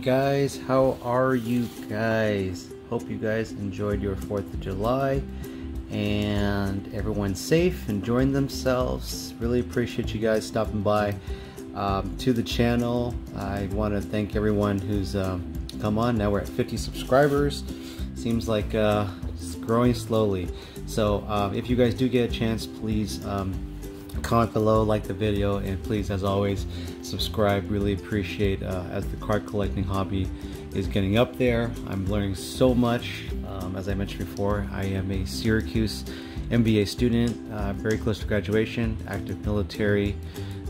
guys, how are you guys? Hope you guys enjoyed your 4th of July and everyone's safe, enjoying themselves. Really appreciate you guys stopping by um, to the channel. I want to thank everyone who's um, come on. Now we're at 50 subscribers. Seems like uh, it's growing slowly. So um, if you guys do get a chance, please um, comment below, like the video, and please, as always, subscribe. Really appreciate uh, as the card collecting hobby is getting up there. I'm learning so much. Um, as I mentioned before, I am a Syracuse MBA student, uh, very close to graduation, active military.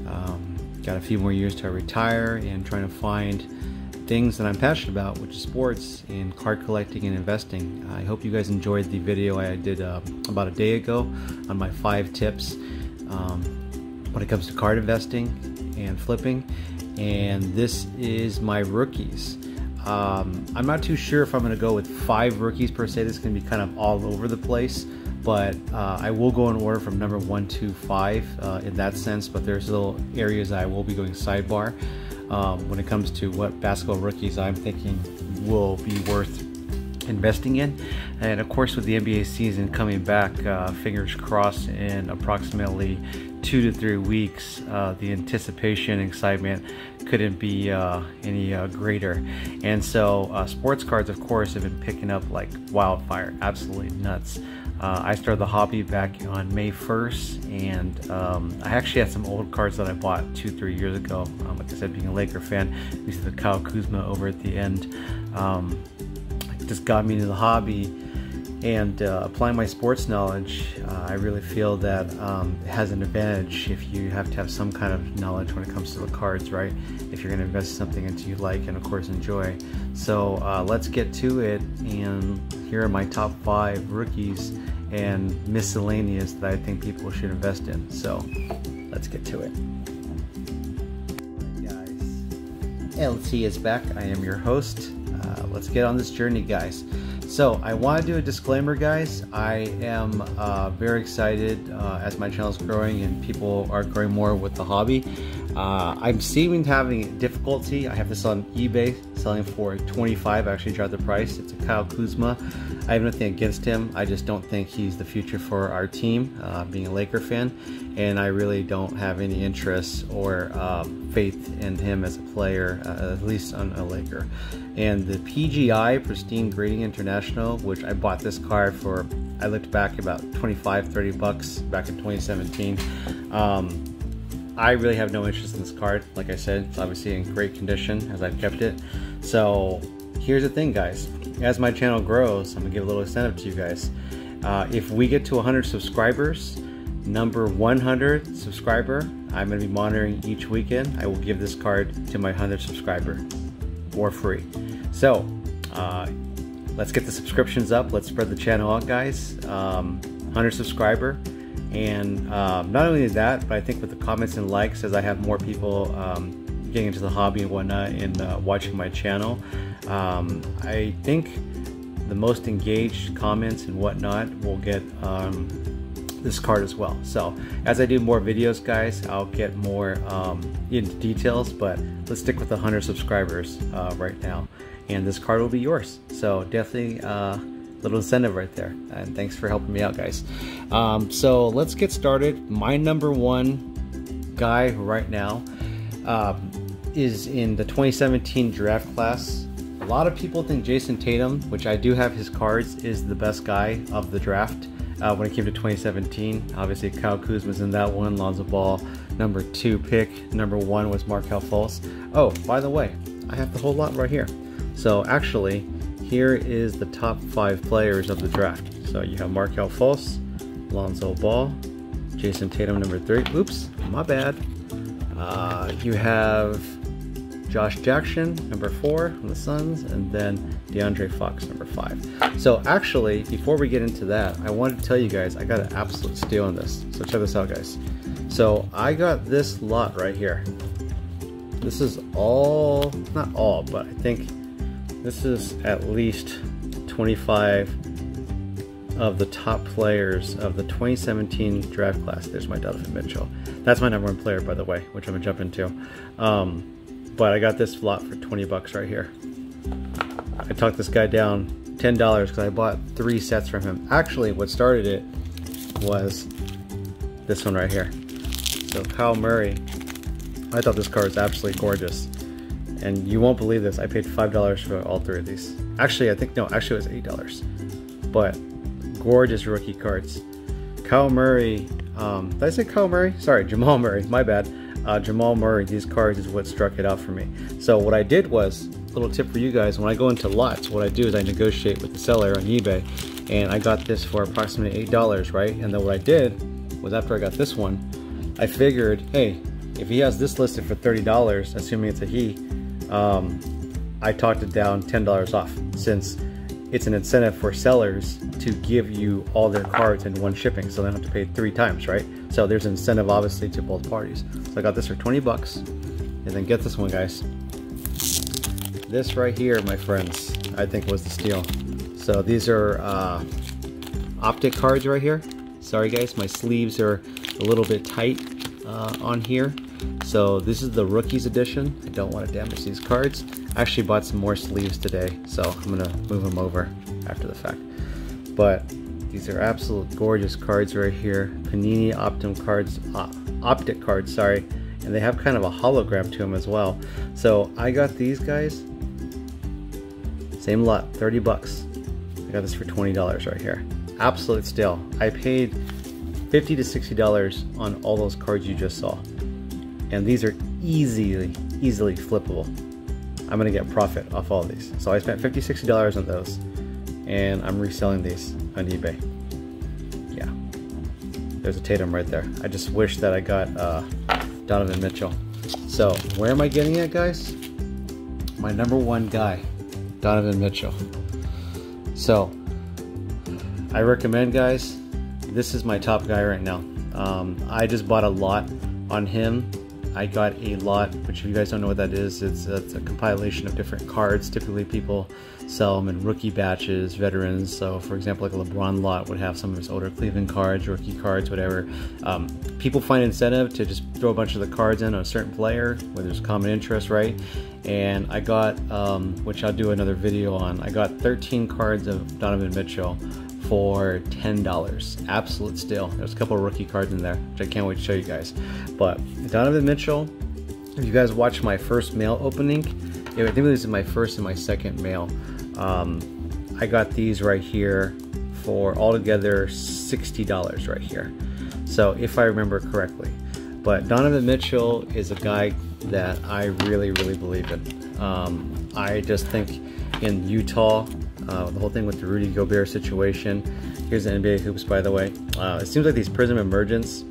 Um, got a few more years to retire and trying to find things that I'm passionate about, which is sports and card collecting and investing. I hope you guys enjoyed the video I did uh, about a day ago on my five tips um, when it comes to card investing and flipping. And this is my rookies. Um, I'm not too sure if I'm going to go with five rookies per se. This is going to be kind of all over the place, but uh, I will go in order from number one to five uh, in that sense. But there's little areas I will be going sidebar um, when it comes to what basketball rookies I'm thinking will be worth investing in. And of course, with the NBA season coming back, uh, fingers crossed, in approximately two to three weeks, uh, the anticipation, excitement couldn't be uh, any uh, greater. And so, uh, sports cards, of course, have been picking up like wildfire, absolutely nuts. Uh, I started the hobby back on May 1st, and um, I actually had some old cards that I bought two, three years ago. Um, like I said, being a Laker fan, we see the Kyle Kuzma over at the end. Um, just got me into the hobby and uh, applying my sports knowledge, uh, I really feel that um, it has an advantage if you have to have some kind of knowledge when it comes to the cards, right? If you're going to invest something into you like and of course enjoy. So uh, let's get to it, and here are my top five rookies and miscellaneous that I think people should invest in. So let's get to it. Guys, LT is back. I am your host. Uh, let's get on this journey, guys. So I want to do a disclaimer, guys. I am uh, very excited uh, as my channel is growing and people are growing more with the hobby. Uh, I'm seeming to having difficulty. I have this on eBay selling for 25. I actually dropped the price. It's a Kyle Kuzma. I have nothing against him. I just don't think he's the future for our team, uh, being a Laker fan, and I really don't have any interest or um, faith in him as a player, uh, at least on a Laker. And the PGI Pristine Grading International, which I bought this card for, I looked back about 25, 30 bucks back in 2017. Um, I really have no interest in this card. Like I said, it's obviously in great condition as I've kept it. So here's the thing, guys. As my channel grows, I'm gonna give a little incentive to you guys. Uh, if we get to 100 subscribers, number 100 subscriber, I'm gonna be monitoring each weekend. I will give this card to my 100 subscriber for free. So uh, let's get the subscriptions up. Let's spread the channel out, guys. Um, 100 subscriber. And um, not only that, but I think with the comments and likes, as I have more people um, getting into the hobby and whatnot and uh, watching my channel, um, I think the most engaged comments and whatnot will get um, this card as well. So as I do more videos, guys, I'll get more um, into details, but let's stick with 100 subscribers uh, right now. And this card will be yours. So definitely uh, little incentive right there. And thanks for helping me out, guys. Um, so let's get started. My number one guy right now um, is in the 2017 draft class. Lot of people think Jayson Tatum, which I do have his cards, is the best guy of the draft. Uh, when it came to 2017, obviously Kyle Kuzma's in that one, Lonzo Ball, number two pick, number one was Markelle Fultz. Oh, by the way, I have the whole lot right here. So actually, here is the top five players of the draft. So you have Markelle Fultz, Lonzo Ball, Jayson Tatum number three. Oops, my bad. Uh, you have Josh Jackson number four on the Suns, and then DeAndre Fox number five. So actually, before we get into that, I wanted to tell you guys I got an absolute steal on this. So check this out, guys. So I got this lot right here. This is all, not all, but I think this is at least 25 of the top players of the 2017 draft class. There's my Donovan Mitchell. That's my number one player, by the way, which I'm gonna jump into. Um, but I got this lot for 20 bucks right here. I talked this guy down $10 because I bought three sets from him. Actually, what started it was this one right here. So Kyle Murray, I thought this card was absolutely gorgeous. And you won't believe this, I paid $5 for all three of these. Actually, I think, no, actually it was $8. But gorgeous rookie cards. Kyle Murray, um, did I say Kyle Murray? Sorry, Jamal Murray, my bad. Uh, Jamal Murray, these cards is what struck it out for me. So what I did was, a little tip for you guys, when I go into lots, what I do is I negotiate with the seller on eBay. And I got this for approximately $8, right? And then what I did was after I got this one, I figured, hey, if he has this listed for $30, assuming it's a he, um, I talked it down $10 off since it's an incentive for sellers to give you all their cards in one shipping so they don't have to pay three times, right? So there's an incentive obviously to both parties. So I got this for 20 bucks. And then get this one, guys. This right here, my friends, I think was the steal. So these are uh, optic cards right here. Sorry guys, my sleeves are a little bit tight uh, on here. So this is the Rookies edition. I don't want to damage these cards. I actually bought some more sleeves today, so I'm gonna move them over after the fact. But these are absolute gorgeous cards right here. Panini Optim cards, uh, optic cards, sorry. And they have kind of a hologram to them as well. So I got these guys. Same lot, 30 bucks. I got this for $20 right here. Absolute steal. I paid 50 to $60 on all those cards you just saw. And these are easily, easily flippable. I'm gonna get profit off all these. So I spent 50, 60 dollars on those, and I'm reselling these on eBay. Yeah, there's a Tatum right there. I just wish that I got uh, Donovan Mitchell. So where am I getting it, guys? My number one guy, Donovan Mitchell. So I recommend, guys. This is my top guy right now. Um, I just bought a lot on him I got a lot, which if you guys don't know what that is, it's, it's a compilation of different cards. Typically people sell them in rookie batches, veterans. So for example, like a LeBron lot would have some of his older Cleveland cards, rookie cards, whatever. Um, people find incentive to just throw a bunch of the cards in on a certain player where there's common interest, right? And I got, um, which I'll do another video on, I got 13 cards of Donovan Mitchell for $10. Absolute steal. There's a couple rookie cards in there, which I can't wait to show you guys. But Donovan Mitchell, if you guys watched my first mail opening, I think this is my first and my second mail. Um, I got these right here for altogether $60 right here. So if I remember correctly. But Donovan Mitchell is a guy that I really, really believe in. Um, I just think in Utah, uh, the whole thing with the Rudy Gobert situation. Here's the NBA hoops, by the way. Uh, it seems like these Prizm Emergence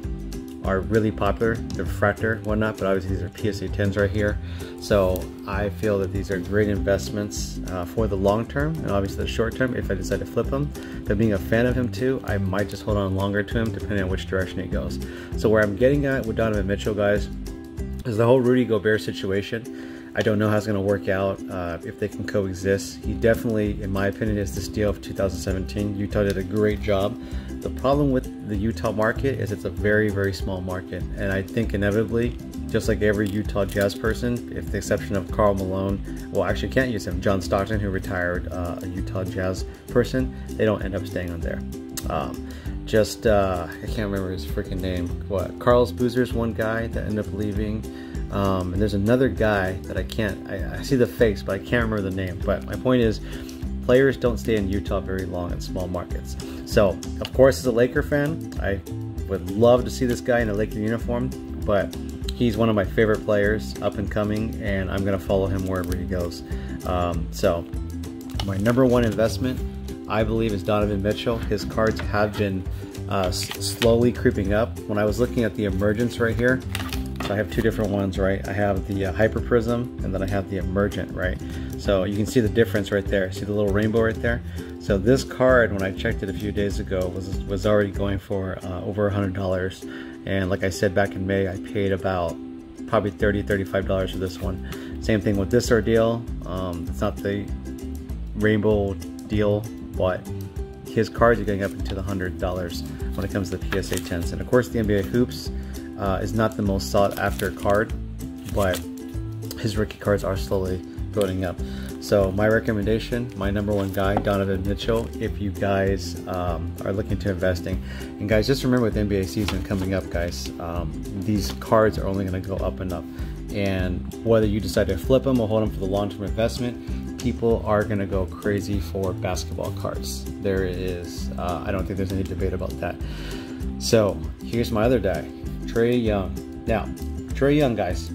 are really popular. They're refractor, whatnot, but obviously these are PSA 10s right here. So I feel that these are great investments uh, for the long term and obviously the short term if I decide to flip them. But being a fan of him too, I might just hold on longer to him depending on which direction it goes. So where I'm getting at with Donovan Mitchell, guys, is the whole Rudy Gobert situation. I don't know how it's going to work out uh, if they can coexist. He definitely, in my opinion, is the steal of 2017. Utah did a great job. The problem with the Utah market is it's a very, very small market, and I think inevitably, just like every Utah Jazz person, if the exception of Karl Malone, well, actually can't use him, John Stockton, who retired, uh, a Utah Jazz person, they don't end up staying on there. Um, just uh, I can't remember his freaking name. What Carlos Boozer's one guy that ended up leaving. Um, and there's another guy that I can't, I, I, see the face, but I can't remember the name. But my point is, players don't stay in Utah very long in small markets. So, of course, as a Laker fan, I would love to see this guy in a Laker uniform, but he's one of my favorite players, up and coming, and I'm going to follow him wherever he goes. Um, so, my number one investment, I believe, is Donovan Mitchell. His cards have been uh, slowly creeping up. When I was looking at the emergence right here, so I have two different ones, right? I have the uh, Hyper Prizm and then I have the Emergent, right? So you can see the difference right there. See the little rainbow right there? So this card, when I checked it a few days ago, was was already going for uh, over a $100. And like I said back in May, I paid about probably $30, $35 for this one. Same thing with this ordeal. Um, it's not the rainbow deal, but his cards are going up into the $100 when it comes to the PSA 10s. And of course the NBA Hoops, uh, is not the most sought after card, but his rookie cards are slowly building up. So my recommendation, my number one guy, Donovan Mitchell, if you guys um, are looking to investing. And guys, just remember with NBA season coming up, guys, um, these cards are only going to go up and up. And whether you decide to flip them or hold them for the long-term investment, people are going to go crazy for basketball cards. There is, uh, I don't think there's any debate about that. So here's my other guy, Trae Young. Now, Trae Young, guys,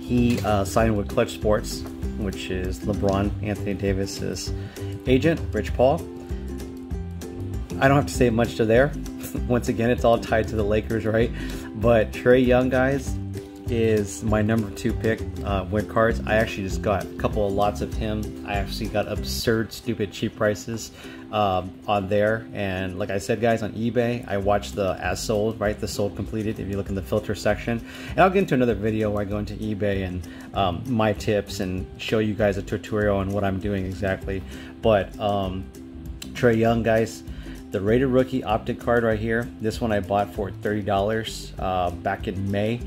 he uh, signed with Clutch Sports which is LeBron Anthony Davis's agent, Rich Paul. I don't have to say much to there. Once again, it's all tied to the Lakers, right? But Trae Young, guys, is my number two pick uh, cards. I actually just got a couple of lots of him. I actually got absurd, stupid, cheap prices um, on there. And like I said, guys, on eBay, I watched the as sold, right? The sold completed. If you look in the filter section, and I'll get into another video where I go into eBay and um, my tips and show you guys a tutorial on what I'm doing exactly. But um, Trae Young, guys. The rated rookie optic card right here. This one I bought for $30 uh, back in May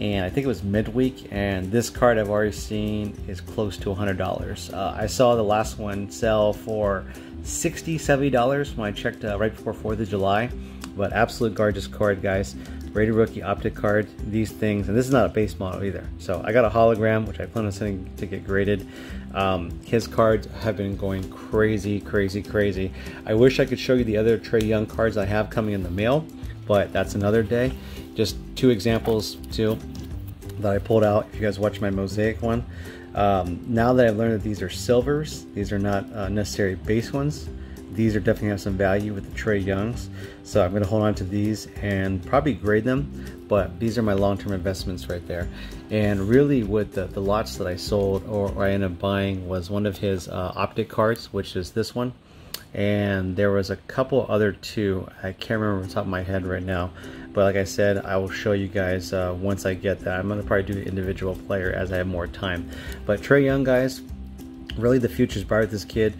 and I think it was midweek. And this card I've already seen is close to $100. Uh, I saw the last one sell for $60, $70 when I checked uh, right before 4th of July. But absolute gorgeous card, guys. Rated Rookie Optic card, these things, and this is not a base model either. So I got a hologram, which I plan on sending to get graded. Um, his cards have been going crazy, crazy, crazy. I wish I could show you the other Trae Young cards I have coming in the mail, but that's another day. Just two examples too that I pulled out. If you guys watch my mosaic one, um, now that I've learned that these are silvers, these are not uh, necessary base ones. These are definitely have some value with the Trae Youngs, so I'm going to hold on to these and probably grade them. But these are my long-term investments right there. And really, with the, the lots that I sold or, or I ended up buying was one of his uh, optic cards, which is this one and there was a couple other two. I can't remember the top of my head right now. But like I said I will show you guys uh, once I get that. I'm gonna probably do the individual player as I have more time. But Trae Young guys really the future's bright with this kid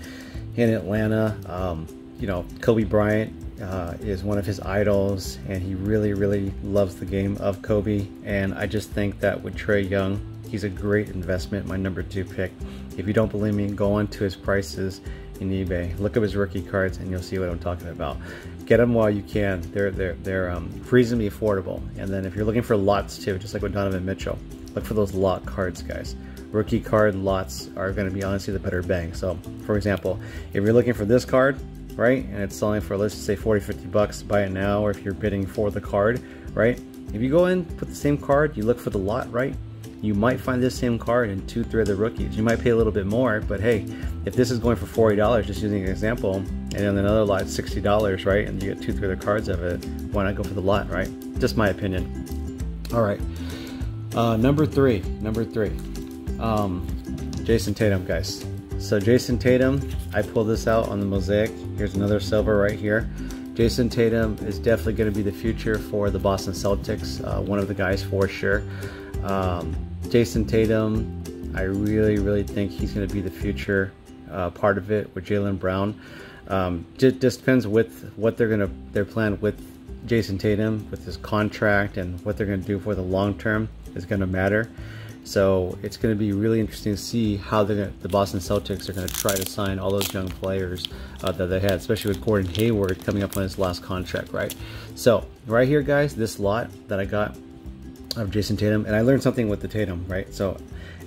in Atlanta. Um, you know Kobe Bryant uh, is one of his idols and he really really loves the game of Kobe. And I just think that with Trae Young he's a great investment my number two pick. If you don't believe me go on to his prices in eBay. Look up his rookie cards and you'll see what I'm talking about. Get them while you can. They're they're they're um, reasonably affordable. And then if you're looking for lots too, just like with Donovan Mitchell, look for those lot cards, guys. Rookie card lots are going to be honestly the better bang. So, for example, if you're looking for this card, right, and it's selling for let's just say 40, 50 bucks, buy it now. Or if you're bidding for the card, right, if you go in, put the same card, you look for the lot, right, you might find this same card in two, three other rookies. You might pay a little bit more, but hey, if this is going for $40, just using an example, and then another lot $60, right, and you get two, three other cards of it, why not go for the lot, right? Just my opinion. All right. Uh, number three, number three, um, Jayson Tatum, guys. So Jayson Tatum, I pulled this out on the mosaic. Here's another silver right here. Jayson Tatum is definitely going to be the future for the Boston Celtics. Uh, one of the guys for sure. Um, Jayson Tatum, I really, really think he's going to be the future uh, part of it with Jaylen Brown. Um, just, just depends with what they're going to their plan with Jayson Tatum with his contract and what they're going to do for the long term is going to matter. So it's going to be really interesting to see how the Boston Celtics are going to try to sign all those young players uh, that they had, especially with Gordon Hayward coming up on his last contract, right? So right here, guys, this lot that I got of Jayson Tatum, and I learned something with the Tatum, right? So,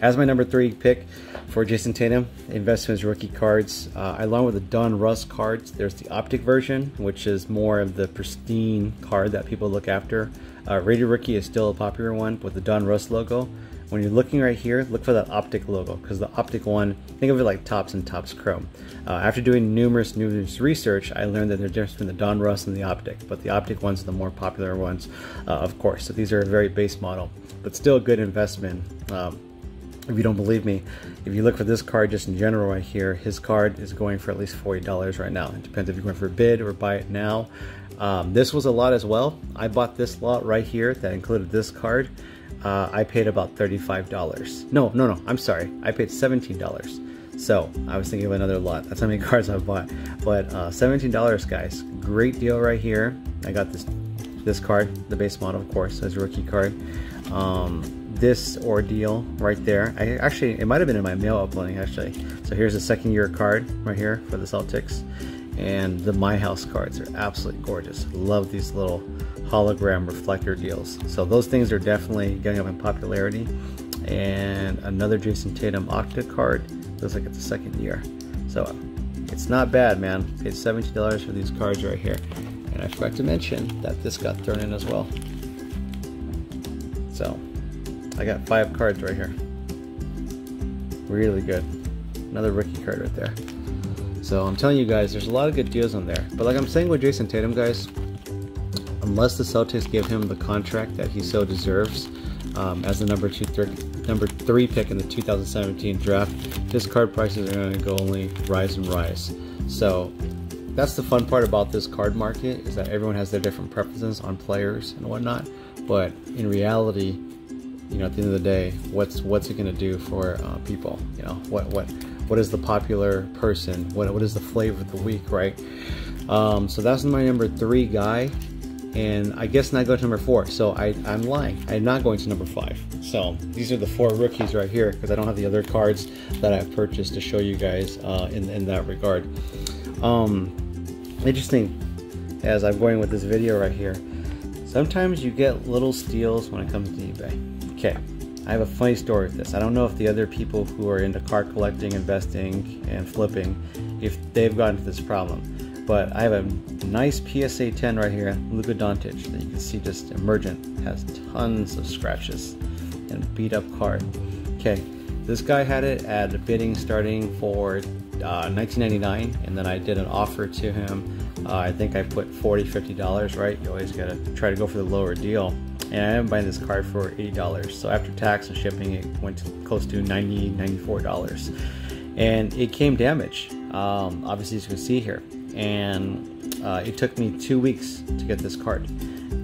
as my number three pick for Jayson Tatum, investments rookie cards, uh, along with the Donruss cards, there's the optic version, which is more of the pristine card that people look after. Uh, Rated Rookie is still a popular one with the Donruss logo. When you're looking right here, look for that optic logo because the optic one, think of it like Topps and Topps Chrome. Uh, after doing numerous, numerous research, I learned that there's a difference between the Donruss and the optic, but the optic ones are the more popular ones, uh, of course. So these are a very base model, but still a good investment. Um, if you don't believe me, if you look for this card just in general right here, his card is going for at least $40 right now. It depends if you're going for a bid or buy it now. Um, this was a lot as well. I bought this lot right here that included this card uh, I paid about $35. No, no, no, I'm sorry. I paid $17. So I was thinking of another lot. That's how many cards I bought. But uh, $17, guys. Great deal right here. I got this this card, the base model, of course, as a rookie card. Um, this ordeal right there. I actually, it might have been in my mail uploading actually. So here's the second year card right here for the Celtics. And the My House cards are absolutely gorgeous. Love these little hologram reflector deals. So those things are definitely going up in popularity. And another Jayson Tatum Optic card. Looks like it's the second year. So it's not bad, man. Paid $70 for these cards right here. And I forgot to mention that this got thrown in as well. So I got five cards right here. Really good. Another rookie card right there. So I'm telling you guys, there's a lot of good deals on there. But like I'm saying with Jayson Tatum, guys, unless the Celtics give him the contract that he so deserves um, as the number two, number three pick in the 2017 draft, his card prices are going to go only rise and rise. So that's the fun part about this card market is that everyone has their different preferences on players and whatnot. But in reality, you know, at the end of the day, what's what's it going to do for uh, people? You know, what what what is the popular person? What what is the flavor of the week, right? Um, so that's my number three guy, and I guess not go to number four. So I I'm lying. I'm not going to number five. So these are the four rookies right here because I don't have the other cards that I've purchased to show you guys uh, in in that regard. Um, interesting as I'm going with this video right here. Sometimes you get little steals when it comes to eBay. Okay, I have a funny story with this. I don't know if the other people who are into car collecting, investing, and flipping, if they've gotten into this problem. But I have a nice PSA 10 right here, Luka Doncic, that you can see just emergent, has tons of scratches and beat up card. Okay, this guy had it at a bidding starting for uh, 19.99, and then I did an offer to him. Uh, I think I put 40 50 dollars. Right, you always gotta try to go for the lower deal and I am buying this card for $80. So after tax and shipping, it went to close to $90, $94. And it came damaged, um, obviously, as you can see here. And uh, it took me two weeks to get this card.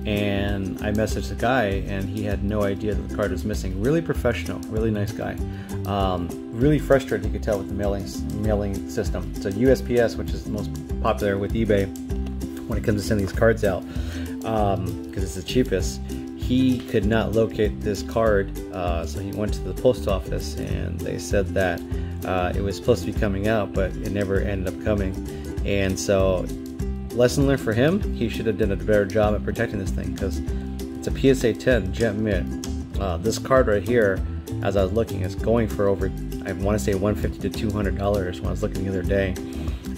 And I messaged the guy, and he had no idea that the card was missing. Really professional, really nice guy. Um, really frustrated, you could tell, with the mailing mailing system. So USPS, which is the most popular with eBay when it comes to sending these cards out, because um, it's the cheapest he could not locate this card, uh, so he went to the post office and they said that uh, it was supposed to be coming out, but it never ended up coming. And so, lesson learned for him, he should have done a better job at protecting this thing because it's a PSA 10 Gem Mint. Uh, this card right here, as I was looking, is going for over, I want to say 150 to 200 dollars when I was looking the other day,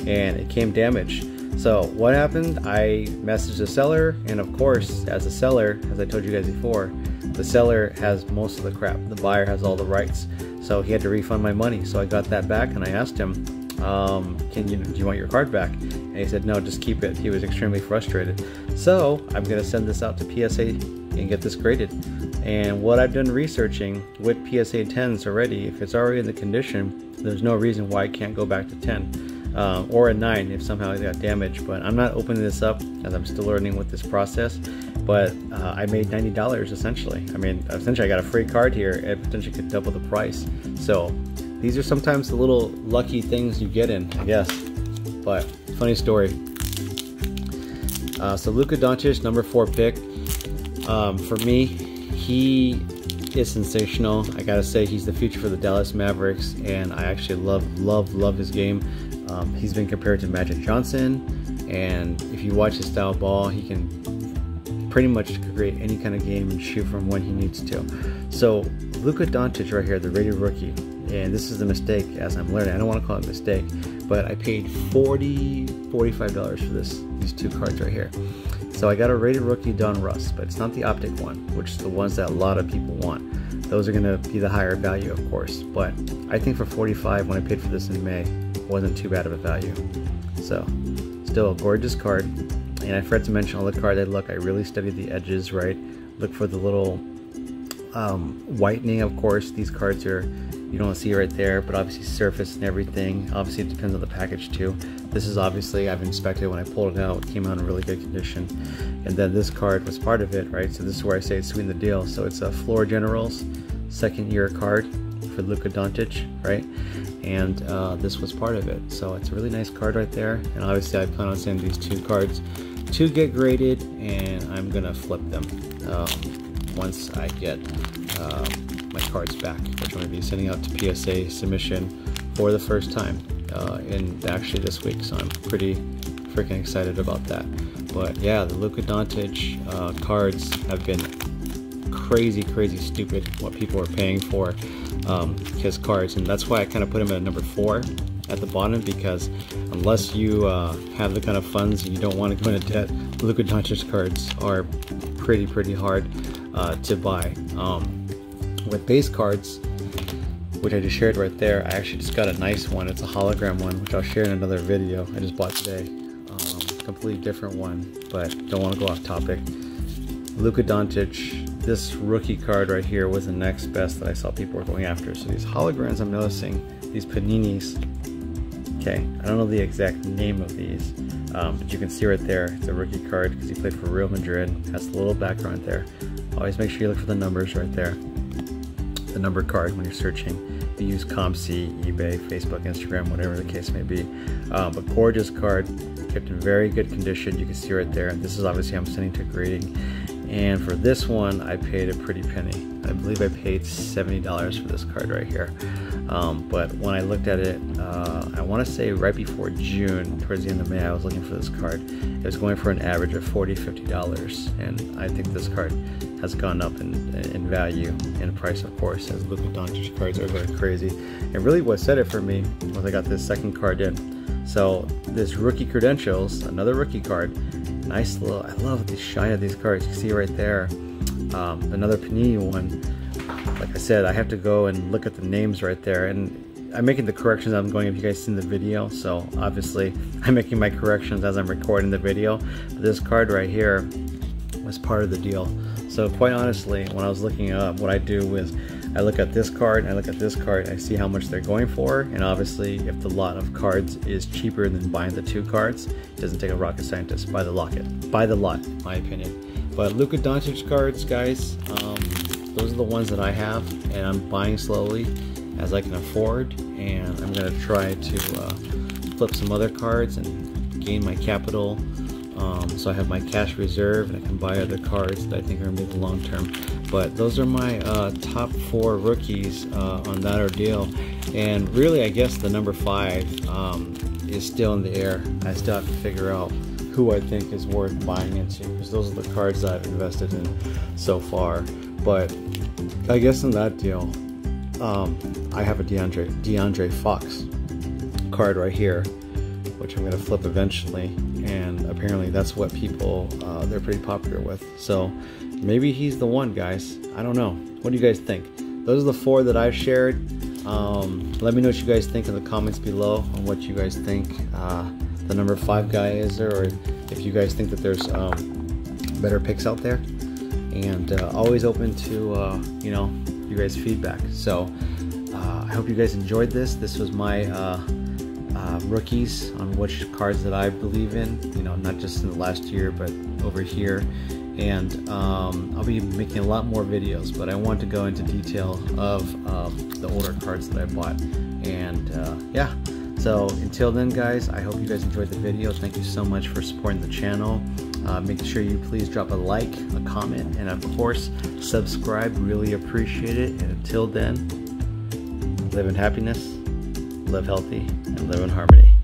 and it came damaged. So what happened? I messaged the seller, and of course, as a seller, as I told you guys before, the seller has most of the crap. The buyer has all the rights, so he had to refund my money. So I got that back, and I asked him, um, "Can you? Do you want your card back?" And he said, "No, just keep it." He was extremely frustrated. So I'm gonna send this out to PSA and get this graded. And what I've done researching with PSA 10s already, if it's already in the condition, there's no reason why it can't go back to 10 uh, or a 9 if somehow it got damaged. But I'm not opening this up as I'm still learning with this process. But uh, I made $90 essentially. I mean, essentially, I got a free card here and potentially could double the price. So these are sometimes the little lucky things you get in, I guess. But funny story. Uh, so Luka Doncic, number four pick. Um, for me, he is sensational. I gotta say, he's the future for the Dallas Mavericks, and I actually love, love, love his game. Um, he's been compared to Magic Johnson, and if you watch his style ball, he can pretty much create any kind of game and shoot from when he needs to. So Luka Doncic right here, the rated rookie, and this is a mistake as I'm learning. I don't want to call it a mistake, but I paid 40 $45 for this these two cards right here. So I got a rated rookie Donruss, but it's not the optic one, which is the ones that a lot of people want. Those are going to be the higher value, of course. But I think for 45 when I paid for this in May, wasn't too bad of a value. So, still a gorgeous card. And I forgot to mention on the card that look, I really studied the edges, right? Look for the little um, whitening, of course. These cards are, you don't see right there, but obviously surface and everything. Obviously, it depends on the package too. This is obviously, I've inspected when I pulled it out, it came out in really good condition. And then this card was part of it, right? So this is where I say it's sweet the deal. So it's a Floor Generals second year card for Luka Doncic, right? And uh, this was part of it. So it's a really nice card right there. And obviously, I plan on sending these two cards to get graded, and I'm gonna flip them um, once I get um, my cards back, going to be sending out to PSA submission for the first time uh, in actually this week. So I'm pretty freaking excited about that. But yeah, the Luka Doncic uh, cards have been crazy, crazy stupid what people are paying for um, his cards, and that's why I kind of put him at number four at the bottom because unless you uh, have the kind of funds you don't want to go into debt, Luka Doncic cards are pretty, pretty hard uh, to buy. Um, with base cards, which I just shared right there, I actually just got a nice one. It's a hologram one, which I'll share in another video I just bought today. Um, completely different one, but don't want to go off topic. Luka Doncic, this rookie card right here was the next best that I saw people were going after. So these holograms I'm noticing, these paninis, okay, I don't know the exact name of these, um, but you can see right there, it's a rookie card because he played for Real Madrid, has the little background there. Always make sure you look for the numbers right there. The number card when you're searching. You use COMC, eBay, Facebook, Instagram, whatever the case may be. Um, but gorgeous card, kept in very good condition. You can see right there. This is obviously I'm sending to grading and for this one, I paid a pretty penny. I believe I paid $70 for this card right here. Um, but when I looked at it, uh, I want to say right before June, towards the end of May, I was looking for this card. It was going for an average of $40, $50. And I think this card has gone up in, in value and price, of course, as Luka Doncic cards are going crazy. And really what set it for me was I got this second card in. So this rookie credentials, another rookie card, Nice little, I love the shine of these cards. You see right there, um, another Panini one. Like I said, I have to go and look at the names right there. And I'm making the corrections I'm going if you guys seen the video. So obviously I'm making my corrections as I'm recording the video. But this card right here was part of the deal. So quite honestly, when I was looking up, what I do is I look at this card, I look at this card, I see how much they're going for, and obviously if the lot of cards is cheaper than buying the two cards, it doesn't take a rocket scientist. Buy the locket. Buy the lot, my opinion. But Luka Doncic cards, guys, um, those are the ones that I have, and I'm buying slowly as I can afford, and I'm going to try to uh, flip some other cards and gain my capital um, so I have my cash reserve and I can buy other cards that I think are going to be the long term. But those are my uh, top four rookies uh, on that ordeal. And really, I guess the number five um, is still in the air. I still have to figure out who I think is worth buying into because those are the cards that I've invested in so far. But I guess in that deal, um, I have a DeAndre DeAndre Fox card right here, which I'm going to flip eventually and apparently that's what people uh, they're pretty popular with. So maybe he's the one, guys. I don't know. What do you guys think? Those are the four that I've shared. Um, let me know what you guys think in the comments below on what you guys think uh, the number five guy is there, or if you guys think that there's um, better picks out there. And uh, always open to uh, you know you guys' feedback. So uh, I hope you guys enjoyed this. This was my uh, uh, rookies on which cards that I believe in, you know, not just in the last year, but over here. And um, I'll be making a lot more videos, but I want to go into detail of um, the older cards that I bought. And uh, yeah, so until then, guys, I hope you guys enjoyed the video. Thank you so much for supporting the channel. Uh, make sure you please drop a like, a comment, and of course, subscribe. Really appreciate it. And until then, live in happiness live healthy, and live in harmony.